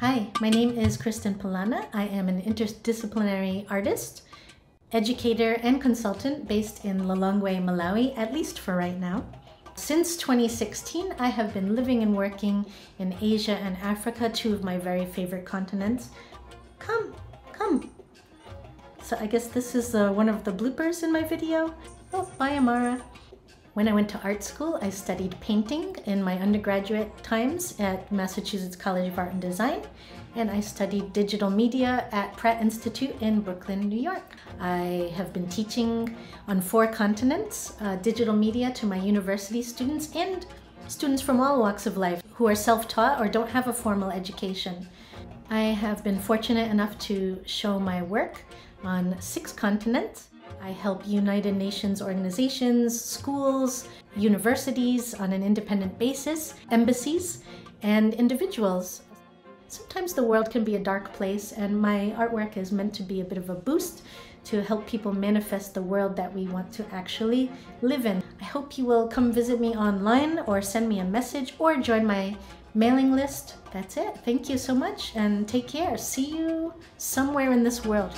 Hi, my name is Kristen Palana. I am an interdisciplinary artist, educator, and consultant based in Lilongwe, Malawi, at least for right now. Since 2016, I have been living and working in Asia and Africa, two of my very favorite continents. Come, come. So I guess this is uh, one of the bloopers in my video. Oh, bye Amara. When I went to art school, I studied painting in my undergraduate times at Massachusetts College of Art and Design, and I studied digital media at Pratt Institute in Brooklyn, New York. I have been teaching on four continents uh, digital media to my university students and students from all walks of life who are self taught or don't have a formal education. I have been fortunate enough to show my work on six continents I help United Nations organizations, schools, universities on an independent basis, embassies, and individuals. Sometimes the world can be a dark place, and my artwork is meant to be a bit of a boost to help people manifest the world that we want to actually live in. I hope you will come visit me online or send me a message or join my mailing list. That's it. Thank you so much and take care. See you somewhere in this world.